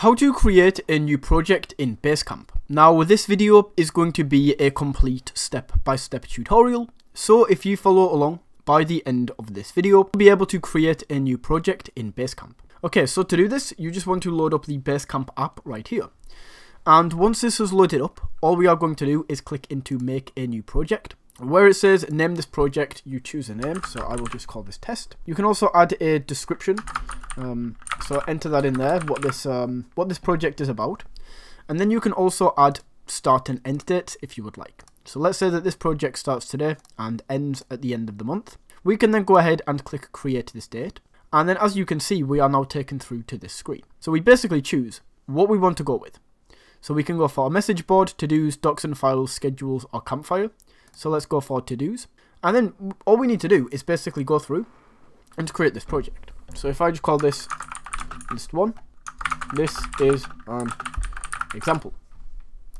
How to create a new project in Basecamp. Now this video is going to be a complete step-by-step -step tutorial, so if you follow along by the end of this video, you'll be able to create a new project in Basecamp. Okay, so to do this, you just want to load up the Basecamp app right here. And once this is loaded up, all we are going to do is click into make a new project. Where it says name this project, you choose a name, so I will just call this test. You can also add a description, um, so enter that in there, what this, um, what this project is about. And then you can also add start and end dates if you would like. So let's say that this project starts today and ends at the end of the month. We can then go ahead and click create this date. And then as you can see, we are now taken through to this screen. So we basically choose what we want to go with. So we can go for message board, to-dos, docs and files, schedules, or campfire. So let's go for to-dos. And then all we need to do is basically go through and create this project. So if I just call this list one, this is an example.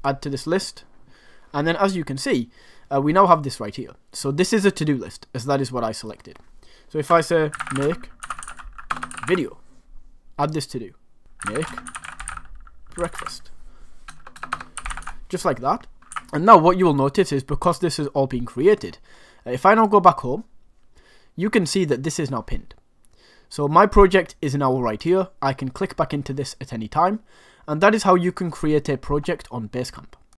Add to this list. And then as you can see, uh, we now have this right here. So this is a to-do list, as that is what I selected. So if I say make video, add this to do, make breakfast. Just like that. And now what you will notice is because this is all being created, uh, if I now go back home, you can see that this is now pinned. So my project is now right here. I can click back into this at any time. And that is how you can create a project on Basecamp.